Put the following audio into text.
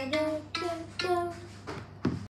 Hello.